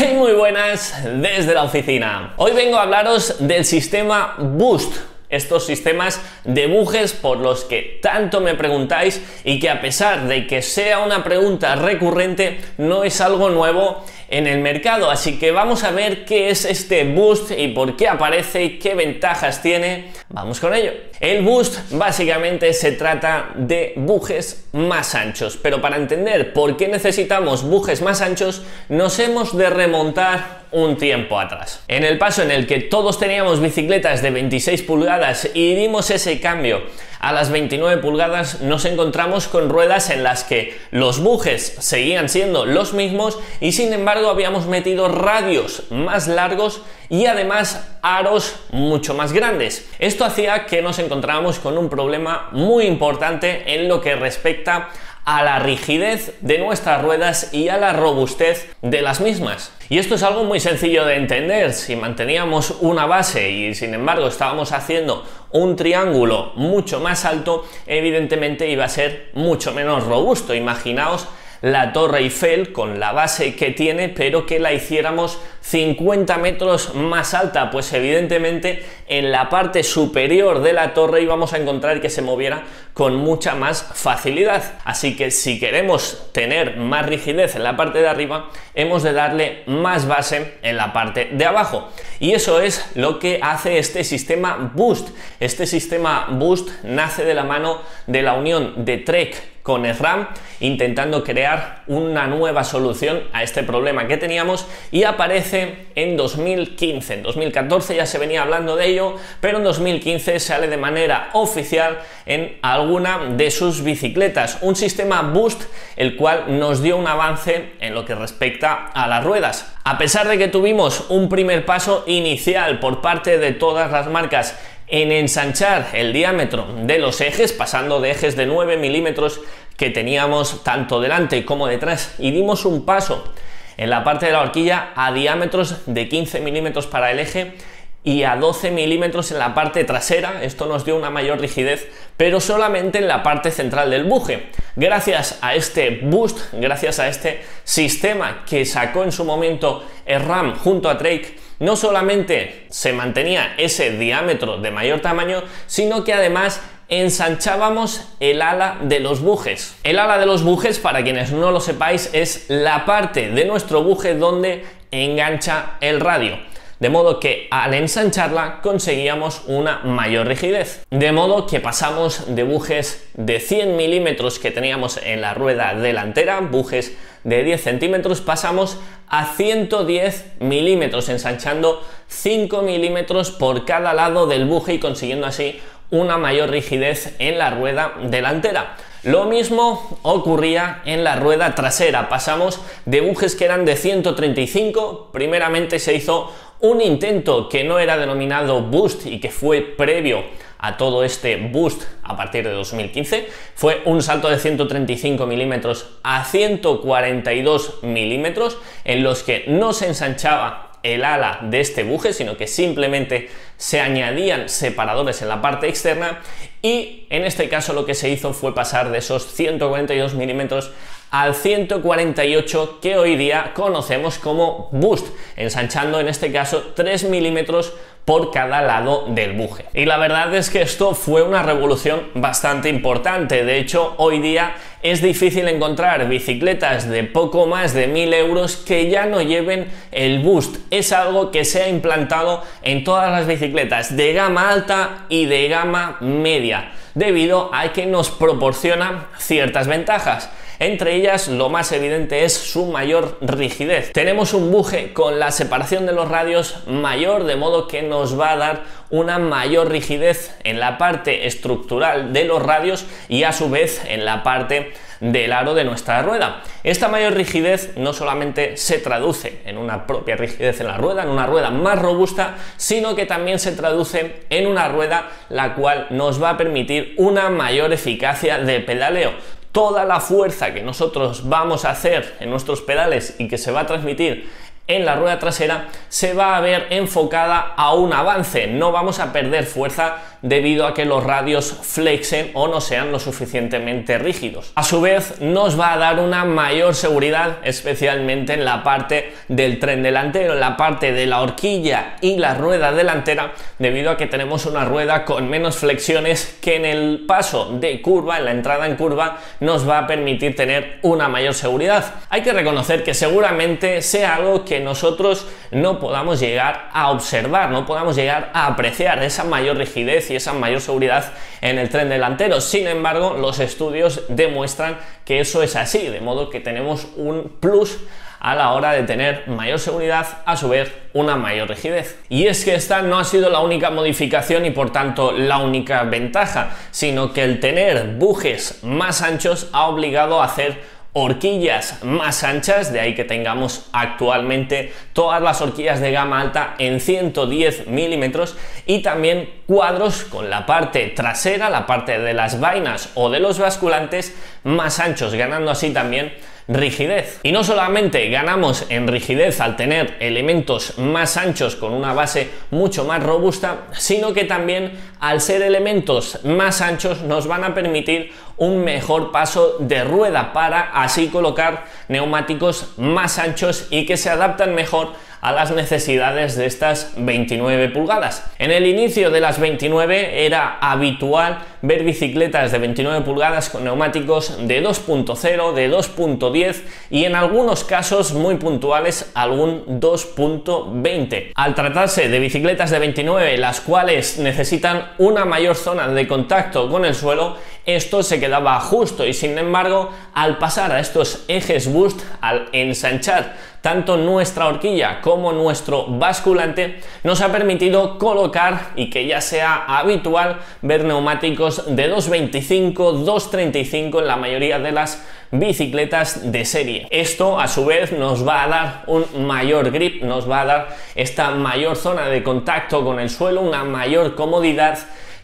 Hey, muy buenas desde la oficina. Hoy vengo a hablaros del sistema Boost estos sistemas de bujes por los que tanto me preguntáis y que a pesar de que sea una pregunta recurrente no es algo nuevo en el mercado. Así que vamos a ver qué es este boost y por qué aparece y qué ventajas tiene. Vamos con ello. El boost básicamente se trata de bujes más anchos, pero para entender por qué necesitamos bujes más anchos nos hemos de remontar un tiempo atrás. En el paso en el que todos teníamos bicicletas de 26 pulgadas y dimos ese cambio a las 29 pulgadas nos encontramos con ruedas en las que los bujes seguían siendo los mismos y sin embargo habíamos metido radios más largos y además aros mucho más grandes. Esto hacía que nos encontráramos con un problema muy importante en lo que respecta a la rigidez de nuestras ruedas y a la robustez de las mismas. Y esto es algo muy sencillo de entender. Si manteníamos una base y sin embargo estábamos haciendo un triángulo mucho más alto, evidentemente iba a ser mucho menos robusto. Imaginaos la Torre Eiffel con la base que tiene, pero que la hiciéramos 50 metros más alta, pues evidentemente en la parte superior de la torre íbamos a encontrar que se moviera con mucha más facilidad. Así que si queremos tener más rigidez en la parte de arriba, hemos de darle más base en la parte de abajo. Y eso es lo que hace este sistema Boost. Este sistema Boost nace de la mano de la unión de Trek con SRAM intentando crear una nueva solución a este problema que teníamos y aparece en 2015. En 2014 ya se venía hablando de ello, pero en 2015 sale de manera oficial en alguna de sus bicicletas. Un sistema Boost el cual nos dio un avance en lo que respecta a las ruedas. A pesar de que tuvimos un primer paso inicial por parte de todas las marcas en ensanchar el diámetro de los ejes, pasando de ejes de 9 milímetros que teníamos tanto delante como detrás, y dimos un paso en la parte de la horquilla a diámetros de 15 milímetros para el eje y a 12 milímetros en la parte trasera. Esto nos dio una mayor rigidez, pero solamente en la parte central del buje. Gracias a este boost, gracias a este sistema que sacó en su momento el RAM junto a Drake, no solamente se mantenía ese diámetro de mayor tamaño, sino que además ensanchábamos el ala de los bujes. El ala de los bujes, para quienes no lo sepáis, es la parte de nuestro buje donde engancha el radio de modo que al ensancharla conseguíamos una mayor rigidez. De modo que pasamos de bujes de 100 milímetros que teníamos en la rueda delantera, bujes de 10 centímetros, pasamos a 110 milímetros, ensanchando 5 milímetros por cada lado del buje y consiguiendo así una mayor rigidez en la rueda delantera. Lo mismo ocurría en la rueda trasera. Pasamos de bujes que eran de 135, primeramente se hizo un intento que no era denominado Boost y que fue previo a todo este Boost a partir de 2015 fue un salto de 135 milímetros a 142 milímetros en los que no se ensanchaba el ala de este buje, sino que simplemente se añadían separadores en la parte externa y en este caso lo que se hizo fue pasar de esos 142 milímetros al 148 que hoy día conocemos como boost, ensanchando en este caso 3 milímetros por cada lado del buje. Y la verdad es que esto fue una revolución bastante importante. De hecho, hoy día es difícil encontrar bicicletas de poco más de 1000 euros que ya no lleven el boost. Es algo que se ha implantado en todas las bicicletas de gama alta y de gama media, debido a que nos proporciona ciertas ventajas. Entre ellas, lo más evidente es su mayor rigidez. Tenemos un buje con la separación de los radios mayor, de modo que nos va a dar una mayor rigidez en la parte estructural de los radios y a su vez en la parte del aro de nuestra rueda. Esta mayor rigidez no solamente se traduce en una propia rigidez en la rueda, en una rueda más robusta, sino que también se traduce en una rueda la cual nos va a permitir una mayor eficacia de pedaleo toda la fuerza que nosotros vamos a hacer en nuestros pedales y que se va a transmitir en la rueda trasera se va a ver enfocada a un avance, no vamos a perder fuerza debido a que los radios flexen o no sean lo suficientemente rígidos. A su vez nos va a dar una mayor seguridad, especialmente en la parte del tren delantero, en la parte de la horquilla y la rueda delantera, debido a que tenemos una rueda con menos flexiones que en el paso de curva, en la entrada en curva, nos va a permitir tener una mayor seguridad. Hay que reconocer que seguramente sea algo que nosotros no podamos llegar a observar, no podamos llegar a apreciar esa mayor rigidez y esa mayor seguridad en el tren delantero. Sin embargo, los estudios demuestran que eso es así, de modo que tenemos un plus a la hora de tener mayor seguridad, a su vez una mayor rigidez. Y es que esta no ha sido la única modificación y por tanto la única ventaja, sino que el tener bujes más anchos ha obligado a hacer horquillas más anchas, de ahí que tengamos actualmente todas las horquillas de gama alta en 110 milímetros y también cuadros con la parte trasera, la parte de las vainas o de los basculantes más anchos, ganando así también rigidez. Y no solamente ganamos en rigidez al tener elementos más anchos con una base mucho más robusta, sino que también al ser elementos más anchos nos van a permitir un mejor paso de rueda para así colocar neumáticos más anchos y que se adaptan mejor a las necesidades de estas 29 pulgadas. En el inicio de las 29 era habitual ver bicicletas de 29 pulgadas con neumáticos de 2.0, de 2.10 y en algunos casos muy puntuales algún 2.20. Al tratarse de bicicletas de 29 las cuales necesitan una mayor zona de contacto con el suelo, esto se quedaba justo y sin embargo al pasar a estos ejes boost, al ensanchar tanto nuestra horquilla como nuestro basculante, nos ha permitido colocar y que ya sea habitual ver neumáticos de 2.25, 2.35 en la mayoría de las bicicletas de serie. Esto a su vez nos va a dar un mayor grip, nos va a dar esta mayor zona de contacto con el suelo, una mayor comodidad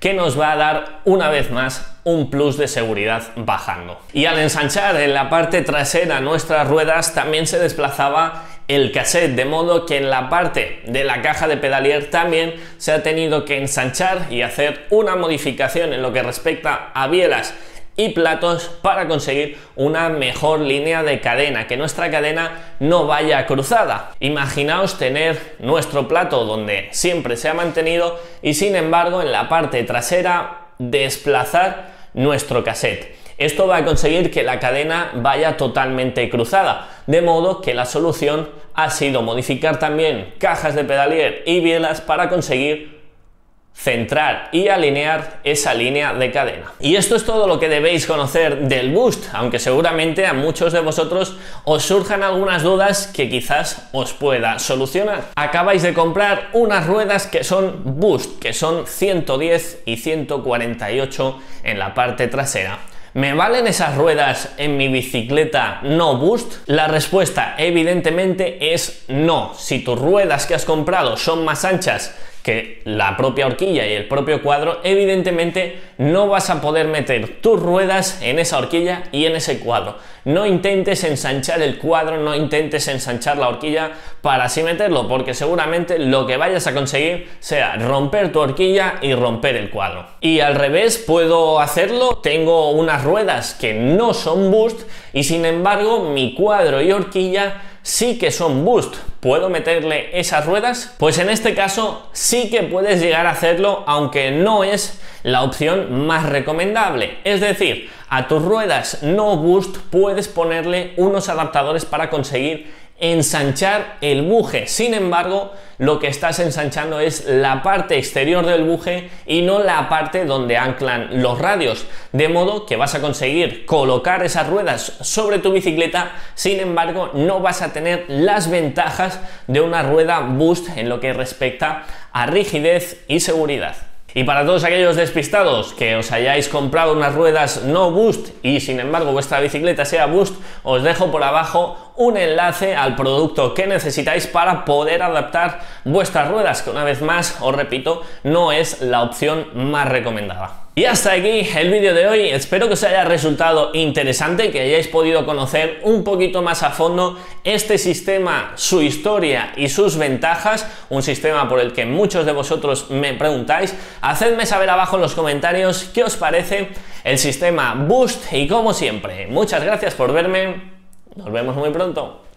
que nos va a dar una vez más un plus de seguridad bajando. Y al ensanchar en la parte trasera nuestras ruedas también se desplazaba el cassette, de modo que en la parte de la caja de pedalier también se ha tenido que ensanchar y hacer una modificación en lo que respecta a bielas y platos para conseguir una mejor línea de cadena, que nuestra cadena no vaya cruzada. Imaginaos tener nuestro plato donde siempre se ha mantenido y sin embargo en la parte trasera desplazar nuestro cassette. Esto va a conseguir que la cadena vaya totalmente cruzada, de modo que la solución ha sido modificar también cajas de pedalier y bielas para conseguir centrar y alinear esa línea de cadena. Y esto es todo lo que debéis conocer del Boost, aunque seguramente a muchos de vosotros os surjan algunas dudas que quizás os pueda solucionar. Acabáis de comprar unas ruedas que son Boost, que son 110 y 148 en la parte trasera. ¿Me valen esas ruedas en mi bicicleta no boost? La respuesta evidentemente es no. Si tus ruedas que has comprado son más anchas que la propia horquilla y el propio cuadro, evidentemente no vas a poder meter tus ruedas en esa horquilla y en ese cuadro. No intentes ensanchar el cuadro, no intentes ensanchar la horquilla para así meterlo, porque seguramente lo que vayas a conseguir sea romper tu horquilla y romper el cuadro. Y al revés, puedo hacerlo, tengo unas ruedas que no son boost y sin embargo mi cuadro y horquilla sí que son boost. ¿Puedo meterle esas ruedas? Pues en este caso sí que puedes llegar a hacerlo, aunque no es la opción más recomendable. Es decir, a tus ruedas no boost puedes ponerle unos adaptadores para conseguir ensanchar el buje. Sin embargo, lo que estás ensanchando es la parte exterior del buje y no la parte donde anclan los radios. De modo que vas a conseguir colocar esas ruedas sobre tu bicicleta, sin embargo, no vas a tener las ventajas de una rueda boost en lo que respecta a rigidez y seguridad. Y para todos aquellos despistados que os hayáis comprado unas ruedas no boost y sin embargo vuestra bicicleta sea boost, os dejo por abajo un enlace al producto que necesitáis para poder adaptar vuestras ruedas, que una vez más, os repito, no es la opción más recomendada. Y hasta aquí el vídeo de hoy, espero que os haya resultado interesante, que hayáis podido conocer un poquito más a fondo este sistema, su historia y sus ventajas, un sistema por el que muchos de vosotros me preguntáis. Hacedme saber abajo en los comentarios qué os parece el sistema Boost y como siempre, muchas gracias por verme, nos vemos muy pronto.